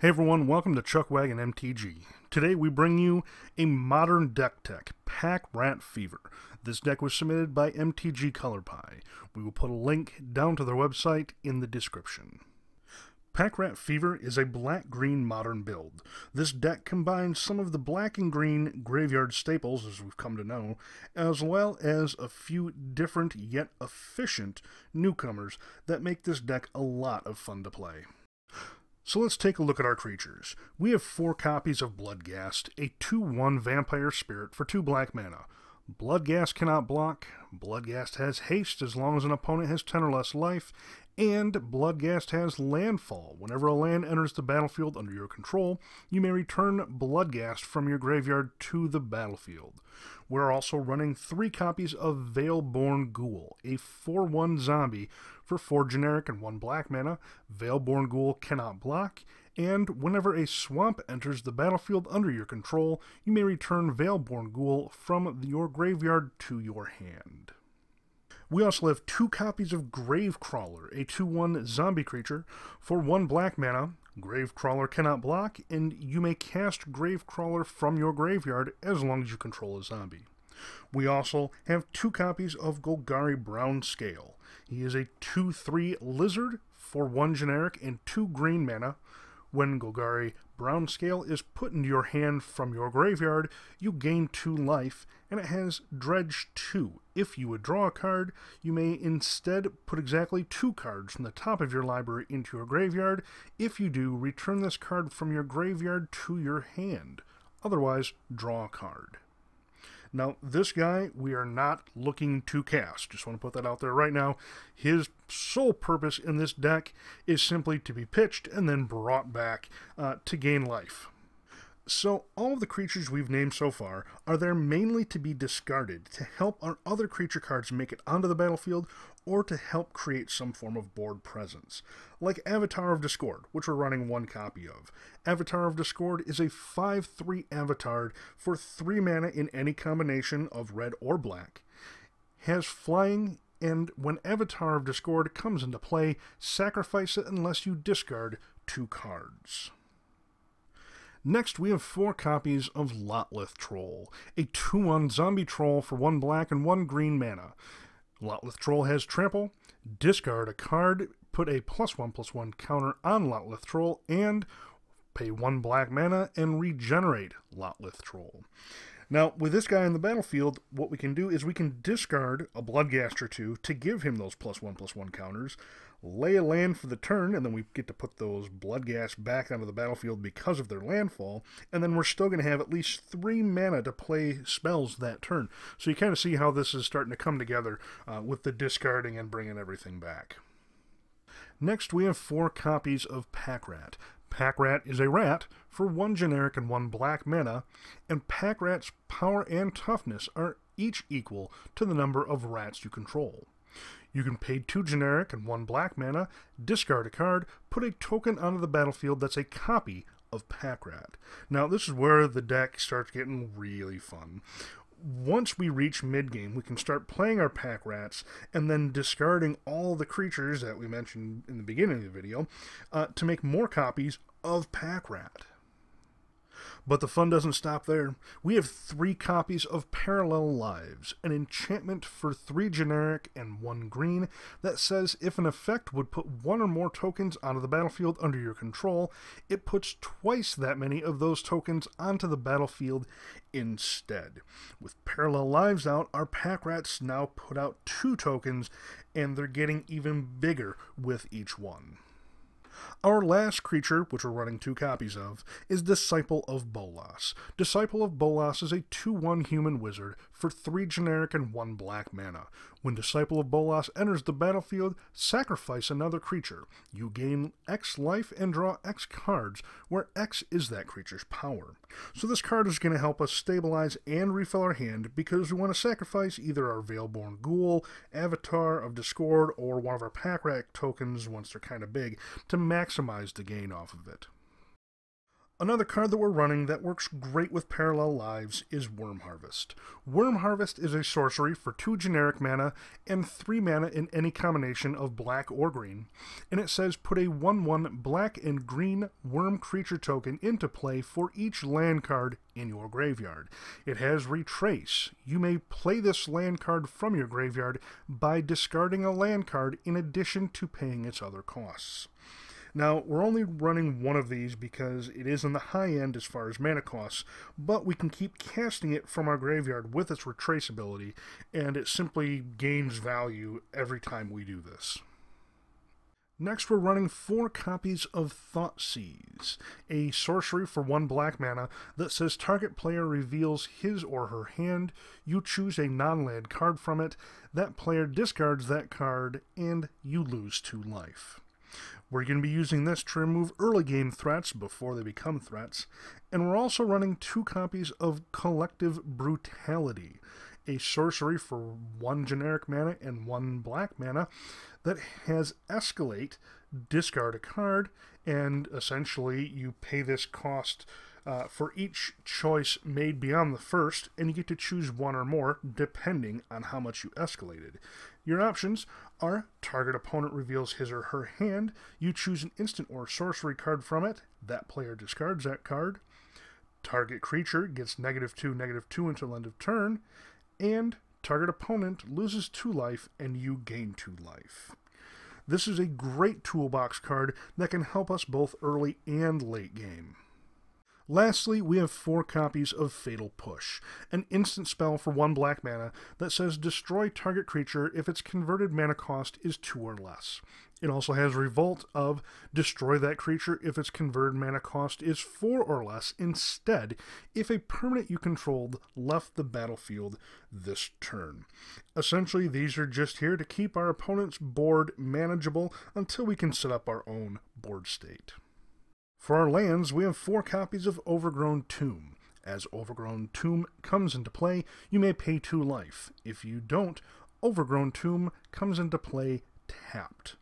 Hey everyone, welcome to Chuckwagon MTG. Today we bring you a modern deck tech, Pack Rat Fever. This deck was submitted by MTG Color Pie. We will put a link down to their website in the description. Pack Rat Fever is a black-green modern build. This deck combines some of the black and green graveyard staples, as we've come to know, as well as a few different yet efficient newcomers that make this deck a lot of fun to play. So let's take a look at our creatures. We have four copies of Bloodghast, a 2-1 vampire spirit for 2 black mana. Bloodghast cannot block, Bloodghast has haste as long as an opponent has 10 or less life, and Bloodghast has landfall. Whenever a land enters the battlefield under your control, you may return Bloodghast from your graveyard to the battlefield. We're also running three copies of Veilborn Ghoul, a 4-1 zombie for 4 generic and 1 black mana. Veilborn Ghoul cannot block, and whenever a swamp enters the battlefield under your control, you may return Veilborn Ghoul from your graveyard to your hand. We also have two copies of Gravecrawler, a 2-1 zombie creature for 1 black mana. Gravecrawler cannot block, and you may cast Gravecrawler from your graveyard as long as you control a zombie. We also have two copies of Golgari Brownscale. He is a 2-3 lizard for 1 generic and 2 green mana. When Golgari Brownscale is put into your hand from your graveyard, you gain 2 life, and it has Dredge 2. If you would draw a card, you may instead put exactly 2 cards from the top of your library into your graveyard. If you do, return this card from your graveyard to your hand. Otherwise, draw a card. Now, this guy, we are not looking to cast. Just want to put that out there right now. His sole purpose in this deck is simply to be pitched and then brought back uh, to gain life. So, all of the creatures we've named so far are there mainly to be discarded to help our other creature cards make it onto the battlefield or to help create some form of board presence. Like Avatar of Discord, which we're running one copy of. Avatar of Discord is a 5 3 avatar for 3 mana in any combination of red or black, has flying, and when Avatar of Discord comes into play, sacrifice it unless you discard two cards. Next, we have four copies of Lotleth Troll, a 2 1 zombie troll for 1 black and 1 green mana. Lotleth Troll has trample, discard a card, put a plus 1 plus 1 counter on Lotleth Troll, and pay 1 black mana and regenerate Lotleth Troll. Now, with this guy in the battlefield, what we can do is we can discard a Bloodghast or two to give him those plus one plus one counters, lay a land for the turn, and then we get to put those Bloodghast back onto the battlefield because of their landfall, and then we're still going to have at least three mana to play spells that turn. So you kind of see how this is starting to come together uh, with the discarding and bringing everything back. Next, we have four copies of Pack Rat. Pack Rat is a rat for one generic and one black mana, and Pack Rat's power and toughness are each equal to the number of rats you control. You can pay two generic and one black mana, discard a card, put a token onto the battlefield that's a copy of Pack Rat. Now, this is where the deck starts getting really fun once we reach mid game, we can start playing our pack rats and then discarding all the creatures that we mentioned in the beginning of the video uh, to make more copies of pack rat. But the fun doesn't stop there. We have three copies of Parallel Lives, an enchantment for three generic and one green that says if an effect would put one or more tokens onto the battlefield under your control, it puts twice that many of those tokens onto the battlefield instead. With Parallel Lives out, our pack rats now put out two tokens, and they're getting even bigger with each one. Our last creature, which we're running two copies of, is Disciple of Bolas. Disciple of Bolas is a 2 1 human wizard for 3 generic and 1 black mana. When Disciple of Bolas enters the battlefield, sacrifice another creature. You gain X life and draw X cards, where X is that creature's power. So this card is going to help us stabilize and refill our hand because we want to sacrifice either our Veilborn Ghoul, Avatar of Discord, or one of our pack rat tokens once they're kind of big to maximize the gain off of it. Another card that we're running that works great with Parallel Lives is Worm Harvest. Worm Harvest is a sorcery for 2 generic mana and 3 mana in any combination of black or green, and it says put a 1 1 black and green worm creature token into play for each land card in your graveyard. It has Retrace. You may play this land card from your graveyard by discarding a land card in addition to paying its other costs. Now, we're only running one of these because it is in the high end as far as mana costs, but we can keep casting it from our graveyard with its retraceability, and it simply gains value every time we do this. Next, we're running four copies of Thoughtseize, a sorcery for one black mana that says target player reveals his or her hand, you choose a non land card from it, that player discards that card, and you lose two life. We're going to be using this to remove early game threats before they become threats, and we're also running two copies of Collective Brutality, a sorcery for one generic mana and one black mana that has Escalate, discard a card, and essentially you pay this cost uh, for each choice made beyond the first, and you get to choose one or more depending on how much you escalated. Your options are target opponent reveals his or her hand, you choose an instant or sorcery card from it, that player discards that card, target creature gets negative 2, negative 2 until end of turn, and target opponent loses 2 life and you gain 2 life. This is a great toolbox card that can help us both early and late game. Lastly, we have four copies of Fatal Push, an instant spell for one black mana that says destroy target creature if its converted mana cost is two or less. It also has Revolt of destroy that creature if its converted mana cost is four or less, instead, if a permanent you controlled left the battlefield this turn. Essentially, these are just here to keep our opponent's board manageable until we can set up our own board state. For our lands, we have four copies of Overgrown Tomb. As Overgrown Tomb comes into play, you may pay two life. If you don't, Overgrown Tomb comes into play tapped.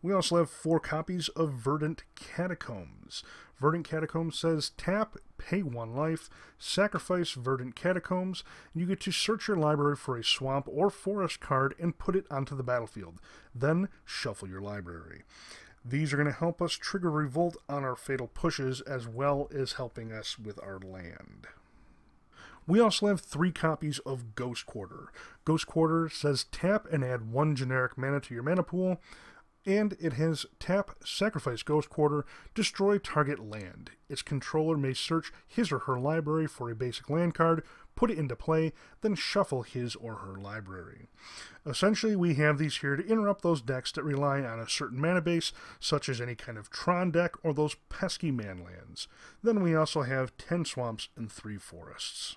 We also have four copies of Verdant Catacombs. Verdant Catacombs says tap, pay one life, sacrifice Verdant Catacombs, and you get to search your library for a swamp or forest card and put it onto the battlefield. Then shuffle your library. These are going to help us trigger revolt on our fatal pushes as well as helping us with our land. We also have three copies of Ghost Quarter. Ghost Quarter says tap and add one generic mana to your mana pool, and it has tap, sacrifice Ghost Quarter, destroy target land. Its controller may search his or her library for a basic land card, put it into play, then shuffle his or her library. Essentially, we have these here to interrupt those decks that rely on a certain mana base, such as any kind of Tron deck or those pesky manlands. Then we also have 10 swamps and 3 forests.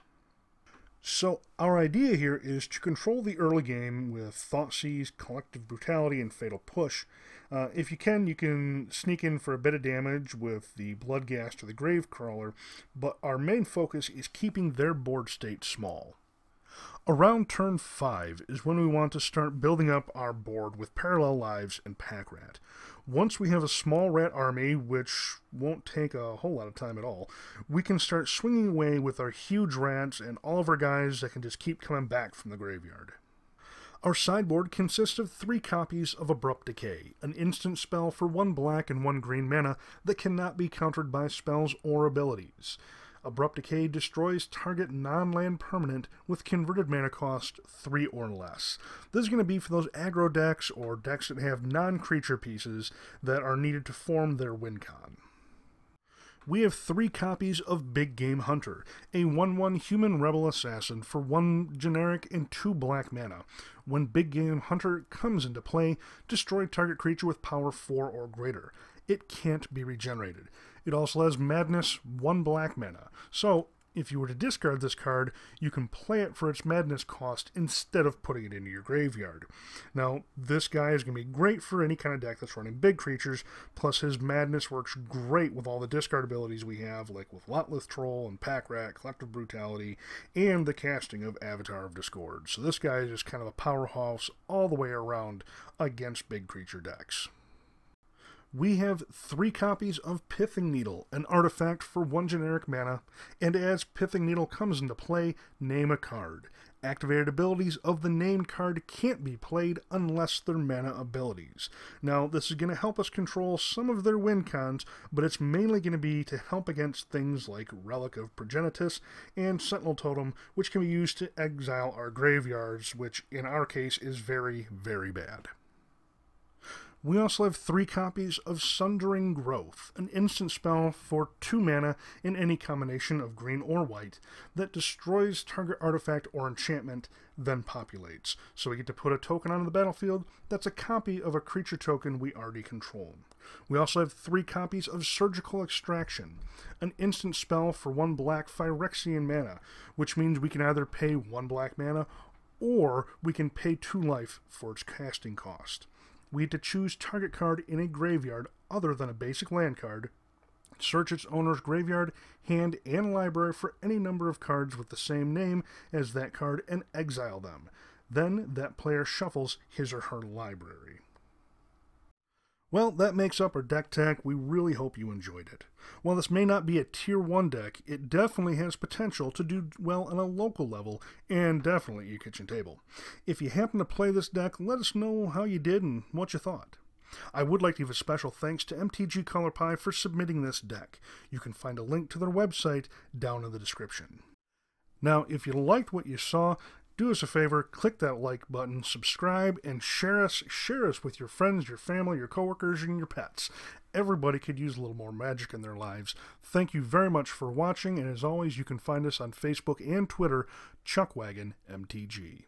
So our idea here is to control the early game with Thoughtseize, Collective Brutality, and Fatal Push. Uh, if you can, you can sneak in for a bit of damage with the Bloodghast or the Gravecrawler, but our main focus is keeping their board state small. Around turn 5 is when we want to start building up our board with Parallel Lives and Pack Rat. Once we have a small rat army, which won't take a whole lot of time at all, we can start swinging away with our huge rats and all of our guys that can just keep coming back from the graveyard. Our sideboard consists of three copies of Abrupt Decay, an instant spell for one black and one green mana that cannot be countered by spells or abilities. Abrupt Decay destroys target non land permanent with converted mana cost 3 or less. This is going to be for those aggro decks or decks that have non creature pieces that are needed to form their win con. We have three copies of Big Game Hunter, a 1 1 human rebel assassin for one generic and two black mana. When Big Game Hunter comes into play, destroy target creature with power 4 or greater. It can't be regenerated. It also has Madness, one black mana. So, if you were to discard this card, you can play it for its madness cost instead of putting it into your graveyard. Now, this guy is going to be great for any kind of deck that's running big creatures, plus his madness works great with all the discard abilities we have, like with Lotleth Troll and Pack Rat, Collective Brutality, and the casting of Avatar of Discord. So this guy is just kind of a powerhouse all the way around against big creature decks. We have three copies of Pithing Needle, an artifact for one generic mana, and as Pithing Needle comes into play, name a card. Activated abilities of the named card can't be played unless they're mana abilities. Now, this is going to help us control some of their win cons, but it's mainly going to be to help against things like Relic of Progenitus and Sentinel Totem, which can be used to exile our graveyards, which in our case is very, very bad. We also have three copies of Sundering Growth, an instant spell for two mana in any combination of green or white that destroys target artifact or enchantment, then populates. So we get to put a token onto the battlefield that's a copy of a creature token we already control. We also have three copies of Surgical Extraction, an instant spell for one black Phyrexian mana, which means we can either pay one black mana or we can pay two life for its casting cost we had to choose target card in a graveyard other than a basic land card, search its owner's graveyard, hand, and library for any number of cards with the same name as that card and exile them. Then that player shuffles his or her library. Well, that makes up our deck tech. We really hope you enjoyed it. While this may not be a tier 1 deck, it definitely has potential to do well on a local level and definitely your kitchen table. If you happen to play this deck, let us know how you did and what you thought. I would like to give a special thanks to MTG Color Pie for submitting this deck. You can find a link to their website down in the description. Now, if you liked what you saw, do us a favor, click that like button, subscribe, and share us. Share us with your friends, your family, your coworkers, and your pets. Everybody could use a little more magic in their lives. Thank you very much for watching, and as always, you can find us on Facebook and Twitter, Chuckwagon MTG.